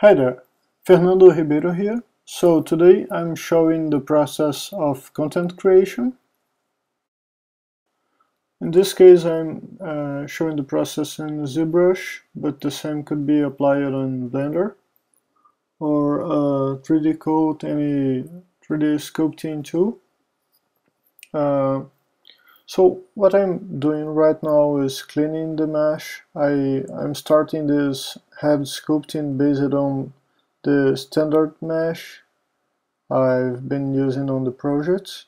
Hi there, Fernando Ribeiro here. So today I'm showing the process of content creation. In this case I'm uh, showing the process in ZBrush, but the same could be applied on Blender or uh, 3D Coat, any 3D sculpting tool. Uh, so what I'm doing right now is cleaning the mesh. I, I'm starting this head sculpting based on the standard mesh I've been using on the project.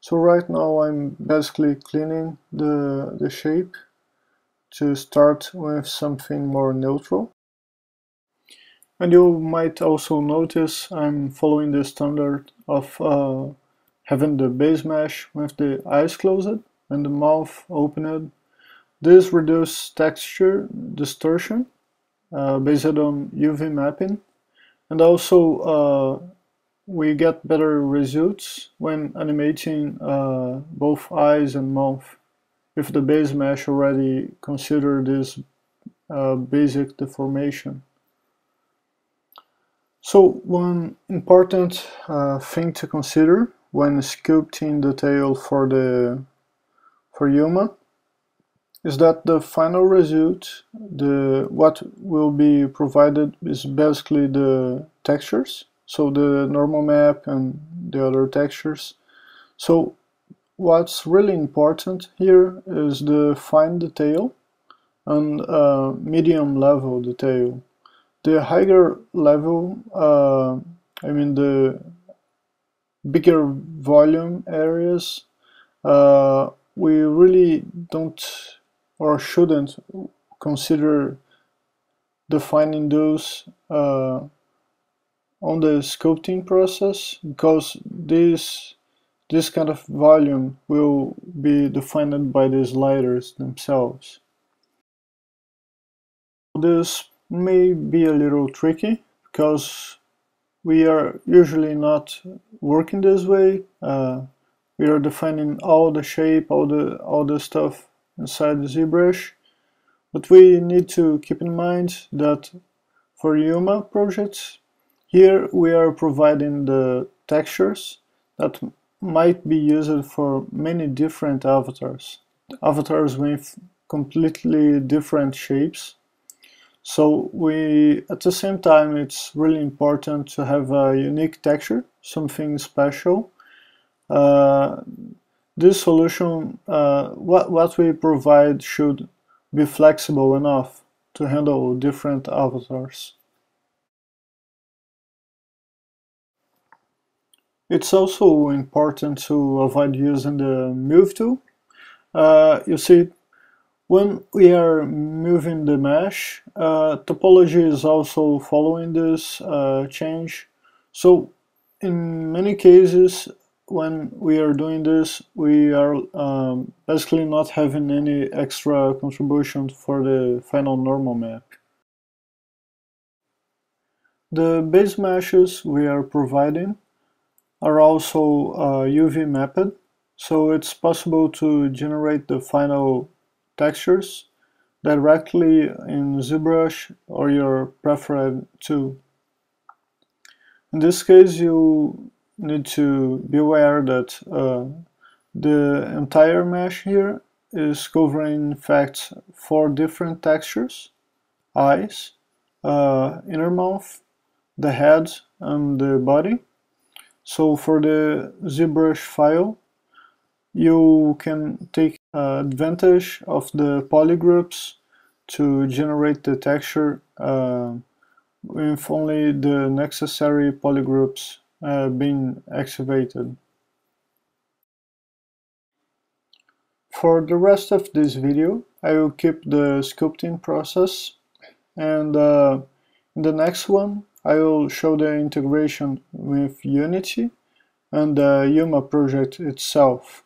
So right now I'm basically cleaning the, the shape to start with something more neutral. And you might also notice I'm following the standard of uh, having the base mesh with the eyes closed and the mouth opened. This reduces texture distortion uh, based on UV mapping and also uh, we get better results when animating uh, both eyes and mouth if the base mesh already consider this uh, basic deformation. So one important uh, thing to consider when sculpting the tail for the for UMA is that the final result, the what will be provided is basically the textures, so the normal map and the other textures. So what's really important here is the fine detail and uh, medium level detail. The higher level, uh, I mean the bigger volume areas, uh, we really don't or shouldn't consider defining those uh, on the sculpting process because this this kind of volume will be defined by the sliders themselves. This may be a little tricky because we are usually not working this way. Uh, we are defining all the shape, all the all the stuff inside the ZBrush. But we need to keep in mind that for UMA projects, here we are providing the textures that might be used for many different avatars. Avatars with completely different shapes. So we, at the same time, it's really important to have a unique texture, something special. Uh, this solution, uh, what, what we provide should be flexible enough to handle different avatars. It's also important to avoid using the move tool. Uh, you see, when we are moving the mesh, uh, topology is also following this uh, change. So in many cases, when we are doing this, we are um, basically not having any extra contribution for the final normal map. The base meshes we are providing are also uh, UV mapped, so it's possible to generate the final textures directly in ZBrush or your preferred tool. In this case, you need to be aware that uh, the entire mesh here is covering in fact four different textures eyes uh, inner mouth the head and the body so for the ZBrush file you can take advantage of the polygroups to generate the texture uh, with only the necessary polygroups uh, been activated. For the rest of this video, I will keep the sculpting process and uh, in the next one I will show the integration with Unity and the UMA project itself.